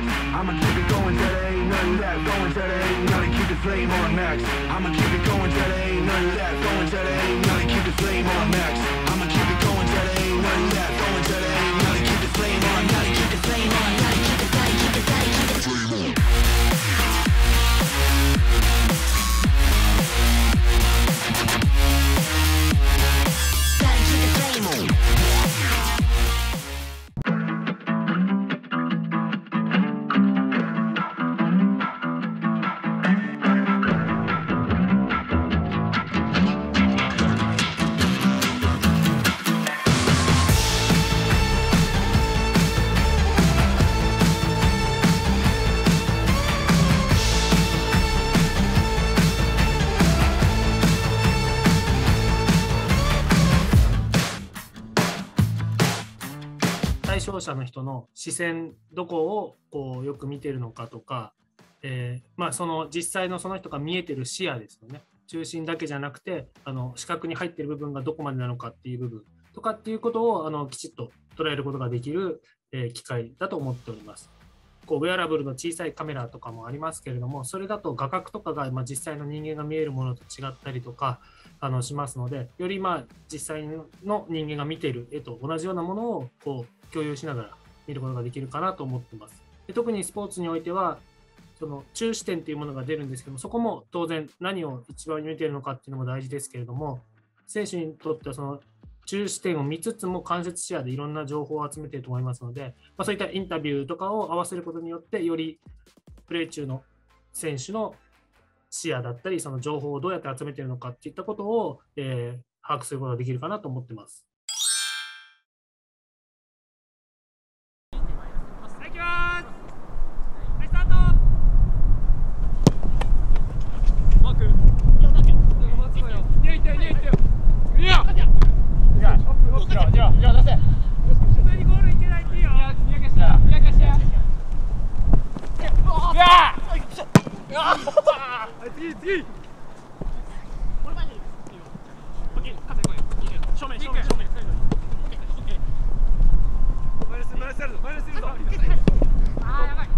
max. I'ma keep it going till there ain't nothing left. Going till there ain't nothing. Keep the flame on max. I'ma keep it going till there ain't nothing left. Going till there ain't nothing. Keep the flame on max. I'ma keep it going till there ain't nothing left. 者の人の視線どこをこうよく見てるのかとか、えーまあ、その実際のその人が見えてる視野ですよね中心だけじゃなくてあの視覚に入ってる部分がどこまでなのかっていう部分とかっていうことをあのきちっと捉えることができる、えー機械だと思っております。こうウェアラブルの小さいカメラとかもありますけれどもそれだと画角とかが、まあ、実際の人間が見えるものと違ったりとかあのしますのでよりまあ実際の人間が見ている絵と同じようなものをこう共有しながら見ることができるかなと思ってます。で特にスポーツにおいてはその中視点というものが出るんですけどもそこも当然何を一番見ているのかっていうのも大事ですけれども選手にとってはその中視点を見つつも間接視野でいろんな情報を集めていると思いますので、まあ、そういったインタビューとかを合わせることによってよりプレー中の選手の視野だったりその情報をどうやって集めているのかっていったことを、えー把握することができるかなと思ってます。はい、行きます。はい、スタート。マーク。いや、マーク。マークよ。いや、いってよ、いや、いってよ。クリア。アップ、アップ。普通にゴールいけないっていいよ。いや、にやかして。にやかして。いや。はい、次、次。正面、正面、正面。マイナス、マイナスあるぞ、マイナスいるぞ。あー、やばい。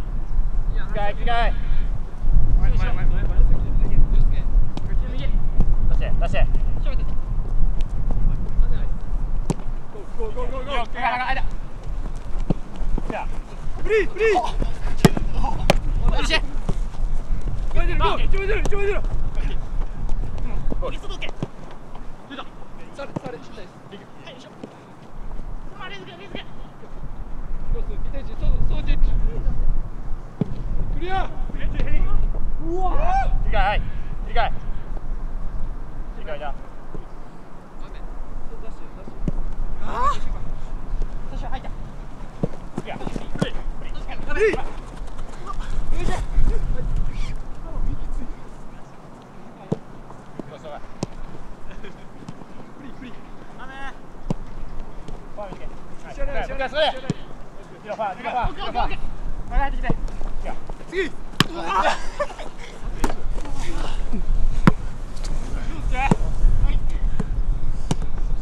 近い近い前、前、前、前、前、前、右。出して出してゴーゴーゴーゴー。手が長い間フリー、フリー。よし。一枚出る、ゴー、一枚出る、一枚出る。出た。され、され、失敗です。どうする、ビテージ、そう、そう、ジェッジ。クリア。うわ近いはい近いなあ最初入ったいやフリー。そうそうフリー、フリー。ファー見てはい知らない、知らない。それ次のファー次のファー次のファー前入ってきていや次。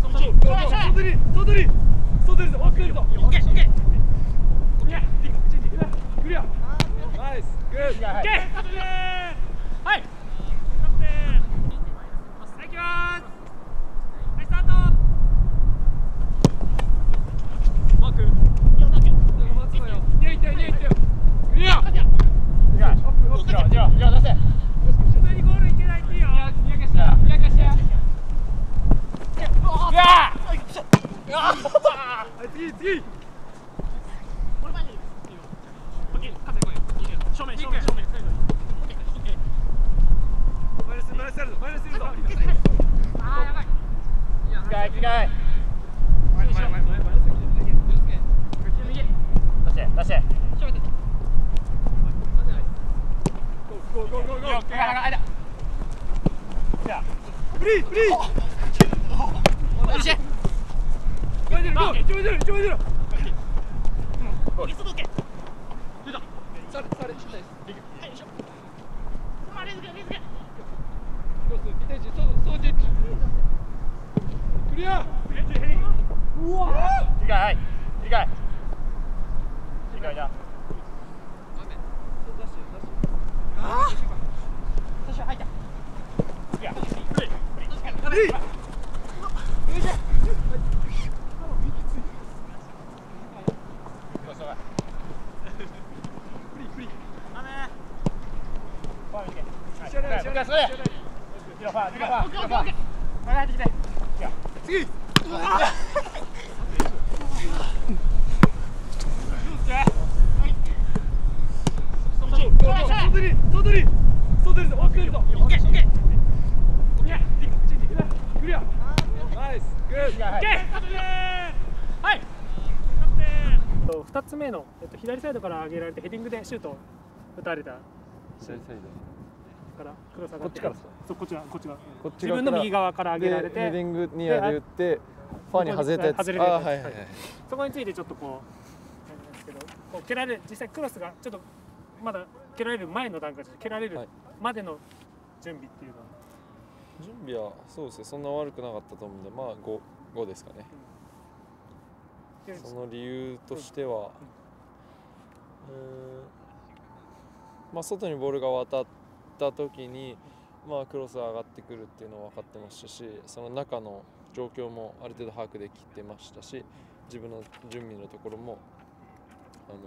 外に、外に、外に、外に、オッケー、オッケー。クリア。ナイス、グッド。オッケー。はい。はい、行きます。はい、スタート。マーク。マークだよ。いや、いってよ、いや、いってよ。クリア。近い次の次の次の出せ普通にゴールいけないっていいよ。にやかして、にやかして。いやはい、次、次。これ前に。オッケー、肩こい。正面、正面、正面。マイナス、マイナスあるぞ、マイナスいるぞ。あー、やばい。近い近い前、前、前、前、前、前。右。出して出してゴー、ゴー、ゴー、ゴー。手が長い間いやフリー、フリー。よし。一枚出る、ゴー、一枚出る、一枚出る。出た。され、され、失敗です。どうする、ビテージ、そう、そう、ジェッジ。クリア。うわ近いはい近い近いな2つ目の、えっと、左サイドから上げられてヘディングでシュートを打たれた。左サイからクロス上がこっちからそうこっちがこっちが。ドこっち自分の右側から上げられて。ヘディングに上げてファーに外れたやつ。外れたやつ。はいはいはい。そこについてちょっとこうなんですけどこう蹴られる実際クロスがちょっとまだ蹴られる前の段階で蹴られるはい。までの準備っていうのは、準備はそうですねそんな悪くなかったと思うんでまあ 5, 5ですかね。でその理由としては、うーん。まあ、外にボールが渡った時に、まあ、クロスが上がってくるっていうのは分かってましたしその中の状況もある程度把握できてましたし自分の準備のところもあの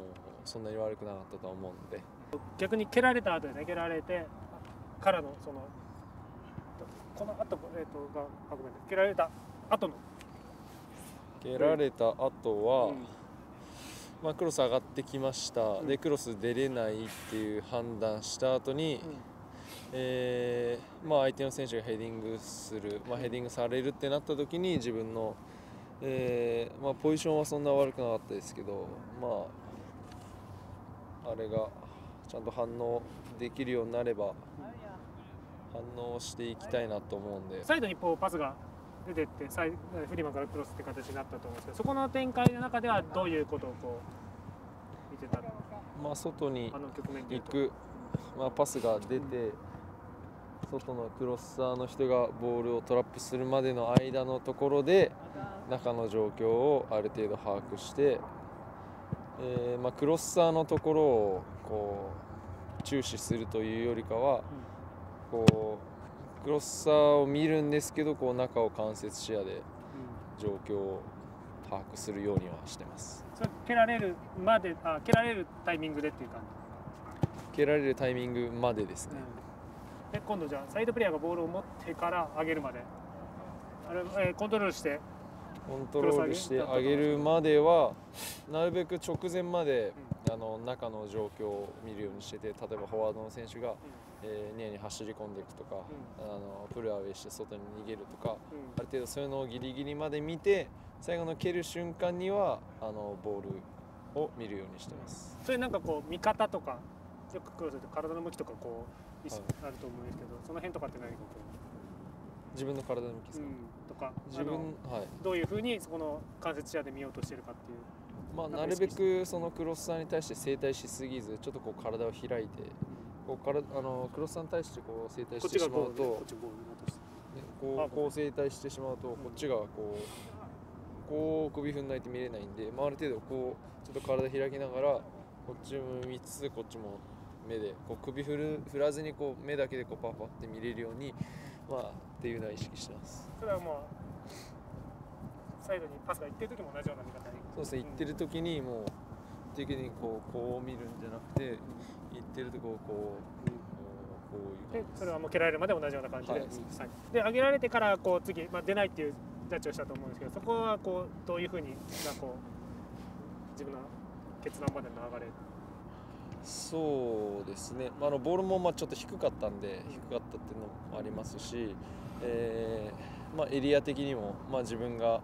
そんなに悪くなかったとは思うんで。逆に蹴られた後でね蹴られてからのそのこの後、えー、とがあごめんね蹴られた後の、蹴られた後は、うん。まあ、クロス上がってきました、うんでクロス出れないっていう判断した後に、えーまあ、相手の選手がヘディングする、まあ、ヘディングされるってなった時に自分の、えーまあ、ポジションはそんな悪くなかったですけど、まあ、あれがちゃんと反応できるようになれば反応していきたいなと思うんで。サイドにこうパスが出てってサイフリーマンからクロスって形になったと思うんですけどそこの展開の中ではどういうことをこう見てた？のまあ、外に行く、まあ、パスが出て、外のクロスサーの人がボールをトラップするまでの間のところで中の状況をある程度把握して、えーまあ、クロスサーのところをこう注視するというよりかは、こうクロスサーを見るんですけどこう中を間接視野で状況を把握するようにはしてます。それ蹴られるまであ蹴られるタイミングでっていう感じ蹴られるタイミングまでですね。で今度じゃあサイドプレイヤーがボールを持ってから上げるまで。あれ、えーコントロールして。コントロールしてあげるまではなるべく直前まで、あの中の状況を見るようにしてて例えばフォワードの選手が、えーニアに走り込んでいくとか、あのプルアウェイして外に逃げるとかうん。ある程度そういうのをギリギリまで見て最後の蹴る瞬間にはあのボールを見るようにしてます。それなんかこう見方とかよくクロスで体の向きとかこう意識あると思うんですけど、その辺とかって何かこ自分の体の向きでう、すか、とか。自分はい。どういうふうにそこの間接視野で見ようとしてるかっていう。まあ、なるべくそのクロスさんに対して正対しすぎずちょっとこう体を開いてこうからあのクロスさんに対してこう正対こっちしてしまうとこあうこう正対してしまうとこっちがこうこう首振んないと見れないんで、まあ、ある程度こうちょっと体開きながらこっちも見つつこっちも目でこう首振る振らずにこう目だけでこうパッパって見れるようにまあっていうのは意識してます。それはもうサイドにパスが行ってる時も同じような見方にそうですね。行ってる時にもう的にこうこう見るんじゃなくて行ってるとこをこうこういうでそれはもう蹴られるまで同じような感じで、はい。はい。で上げられてからこう次、まあ、出ないっていうジャッジをしたと思うんですけどそこはこうどういうふうにがこう自分の決断までの流れそうですね、まあ、あのボールもまあちょっと低かったんで低かったっていうのもありますし、えーまあ、エリア的にも、まあ、自分が、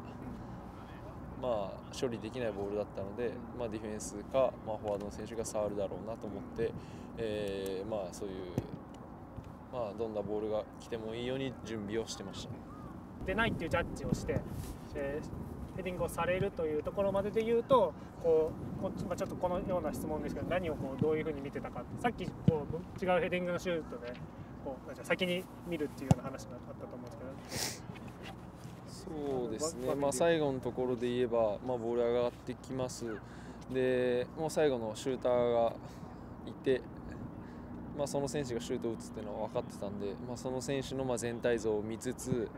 まあ、処理できないボールだったので、まあ、ディフェンスか、まあ、フォワードの選手が触るだろうなと思って、えーまあ、そういう、まあ、どんなボールが来てもいいように準備をしてました。出ないっていうジャッジをして、えーヘディングをされるというところまでで言うとこうこっち、まあ、ちょっとこのような質問ですけど何をこうどういうふうに見てたかってさっきこう違うヘディングのシュートでこう先に見るっていうような話があったと思うんですけど。そうですね、わまあ、最後のところで言えば、まあ、ボール上がってきます、でもう最後のシューターがいて、まあ、その選手がシュートを打つっていうのは分かってたんで、まあ、その選手のまあ全体像を見つつ、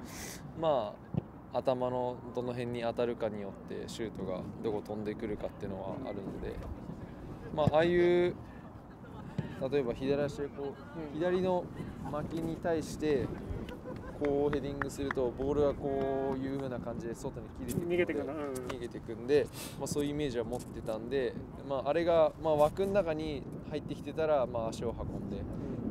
まあ、頭のどの辺に当たるかによってシュートがどこ飛んでくるかっていうのはあるので、まあ、ああいう例えば左足でこう左の巻きに対してこうヘディングするとボールがこういう風な感じで外に切れて逃げてくん。逃げてくんで、まあ、そういうイメージは持ってたんで、まあ、あれがまあ枠の中に入ってきてたら、まあ、足を運んで、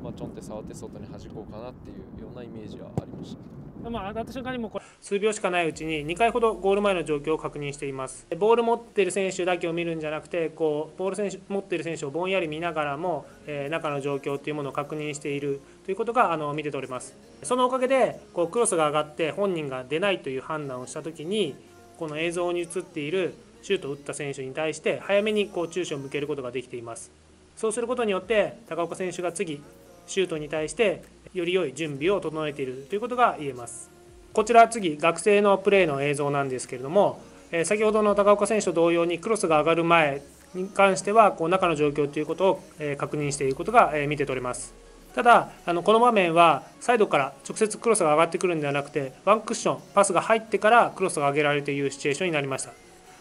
まあ、ちょんって触って外に弾こうかなっていうようなイメージはありました。まあ、上がった瞬間にもこれ数秒しかないうちに2回ほどゴール前の状況を確認しています。ボール持ってる選手だけを見るんじゃなくてこうボール選手持ってる選手をぼんやり見ながらも、えー中の状況というものを確認しているということがあの見て取れます。そのおかげでこうクロスが上がって本人が出ないという判断をした時にこの映像に映っているシュートを打った選手に対して早めにこう注視を向けることができています。そうすることによって高岡選手が次シュートに対してより良い準備を整えているということが言えます。こちら次学生のプレーの映像なんですけれども、え先ほどの高岡選手と同様にクロスが上がる前に関してはこう中の状況ということを、え確認していることが、え見て取れます。ただあのこの場面はサイドから直接クロスが上がってくるんではなくてワンクッションパスが入ってからクロスが上げられるというシチュエーションになりました。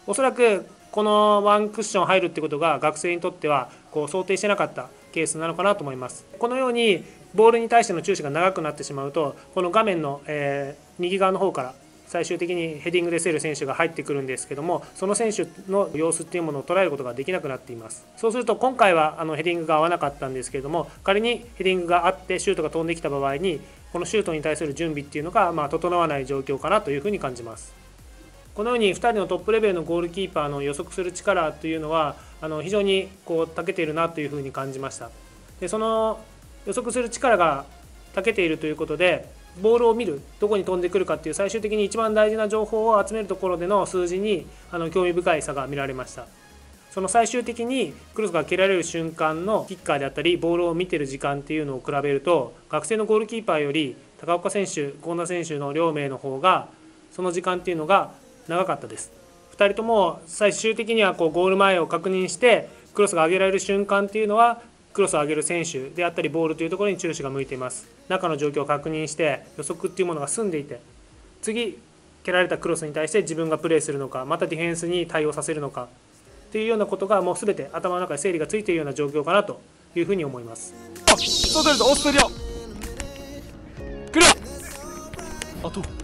おそらくこのワンクッション入るってことが学生にとってはこう想定してなかったケースなのかなと思います。このようにボールに対しての注視が長くなってしまうとこの画面の、えー右側の方から最終的にヘディングで競る選手が入ってくるんですけどもその選手の様子っていうものを捉えることができなくなっています。そうすると今回はあのヘディングが合わなかったんですけれども仮にヘディングがあってシュートが飛んできた場合にこのシュートに対する準備っていうのが、まあ、整わない状況かなというふうに感じます。このように2人のトップレベルのゴールキーパーの予測する力というのはあの非常にこう長けているなというふうに感じました。でその予測する力が長けているということでボールを見るどこに飛んでくるかっていう最終的に一番大事な情報を集めるところでの数字にあの興味深い差が見られました。その最終的にクロスが蹴られる瞬間のキッカーであったりボールを見てる時間っていうのを比べると学生のゴールキーパーより高岡選手権田選手の両名の方がその時間っていうのが長かったです。2人とも最終的にはこうゴール前を確認してクロスが上げられる瞬間っていうのはクロスを上げる選手であったりボールというところに注視が向いています。中の状況を確認して予測っていうものが済んでいて次蹴られたクロスに対して自分がプレーするのかまたディフェンスに対応させるのかっていうようなことがもう全て頭の中で整理がついているような状況かなというふうに思います。外出るとオーストリア。クリアあと。